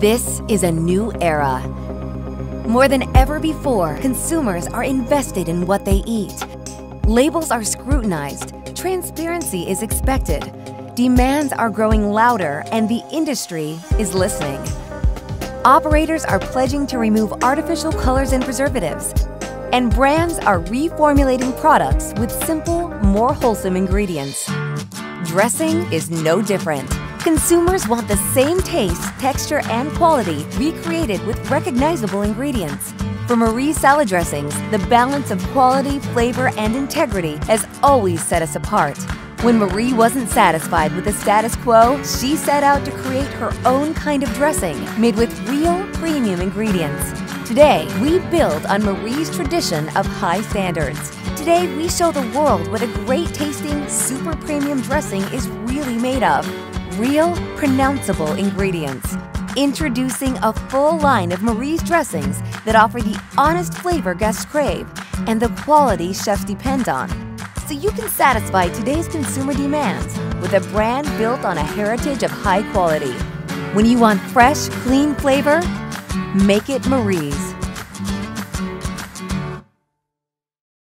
This is a new era. More than ever before, consumers are invested in what they eat. Labels are scrutinized, transparency is expected, demands are growing louder, and the industry is listening. Operators are pledging to remove artificial colors and preservatives, and brands are reformulating products with simple, more wholesome ingredients. Dressing is no different. Consumers want the same taste, texture, and quality recreated with recognizable ingredients. For Marie salad dressings, the balance of quality, flavor, and integrity has always set us apart. When Marie wasn't satisfied with the status quo, she set out to create her own kind of dressing made with real premium ingredients. Today, we build on Marie's tradition of high standards. Today, we show the world what a great tasting, super premium dressing is really made of real, pronounceable ingredients. Introducing a full line of Marie's dressings that offer the honest flavor guests crave and the quality chefs depend on. So you can satisfy today's consumer demands with a brand built on a heritage of high quality. When you want fresh, clean flavor, make it Marie's.